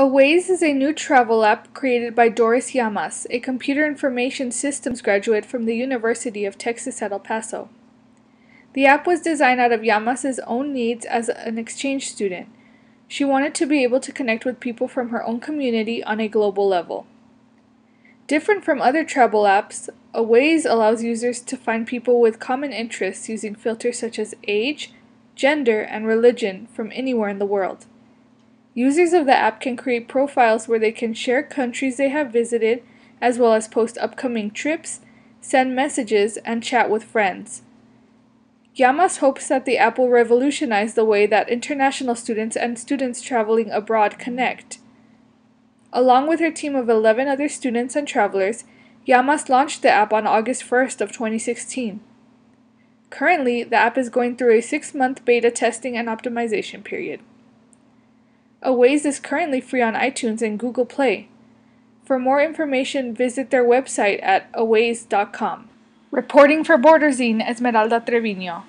Awayys is a new travel app created by Doris Llamas, a computer information systems graduate from the University of Texas at El Paso. The app was designed out of Llamas's own needs as an exchange student. She wanted to be able to connect with people from her own community on a global level. Different from other travel apps, Awayys allows users to find people with common interests using filters such as age, gender, and religion from anywhere in the world. Users of the app can create profiles where they can share countries they have visited, as well as post upcoming trips, send messages, and chat with friends. Llamas hopes that the app will revolutionize the way that international students and students traveling abroad connect. Along with her team of 11 other students and travelers, Llamas launched the app on August 1st of 2016. Currently, the app is going through a 6-month beta testing and optimization period. Awayys is currently free on iTunes and Google Play. For more information, visit their website at awayys.com. Reporting for Borderzine, Esmeralda Trevino.